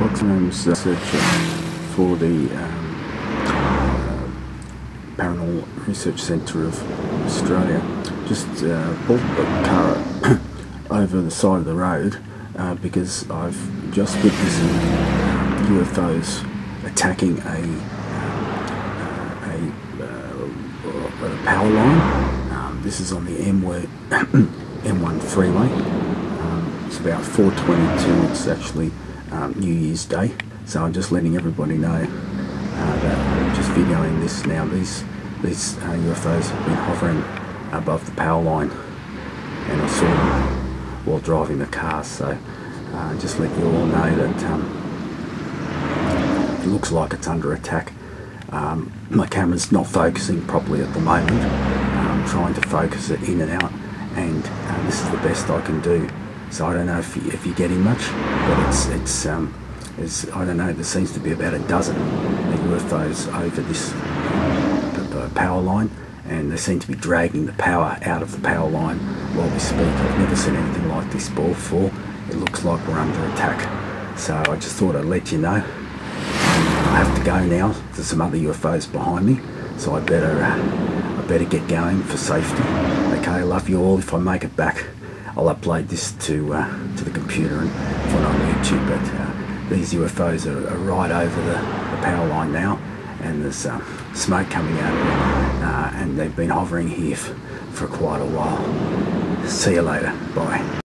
Uh, researcher for the um, uh, Paranormal Research Centre of Australia just uh, pulled the car over the side of the road uh, because I've just witnessed UFOs attacking a uh, a, uh, a power line. Um, this is on the M1 freeway. Um, it's about 4:22. It's actually um, New Year's Day, so I'm just letting everybody know uh, that I'm just videoing this now. These these uh, UFOs have been hovering above the power line, and I saw them while driving the car. So uh, just let you all know that um, it looks like it's under attack. Um, my camera's not focusing properly at the moment. I'm trying to focus it in and out, and uh, this is the best I can do. So I don't know if, if you're getting much, but it's it's um, it's, I don't know. There seems to be about a dozen UFOs over this power line, and they seem to be dragging the power out of the power line while we speak. I've never seen anything like this before. It looks like we're under attack. So I just thought I'd let you know. I have to go now. There's some other UFOs behind me, so I better uh, I better get going for safety. Okay, love you all. If I make it back, I'll upload this to uh, to the computer and put it on YouTube. But uh, these UFOs are, are right over the, the, power line now, and there's um, smoke coming out of it, uh, and they've been hovering here for quite a while. See you later. Bye.